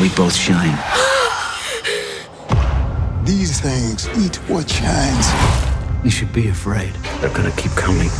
we both shine. These things eat what shines. You should be afraid. They're gonna keep coming.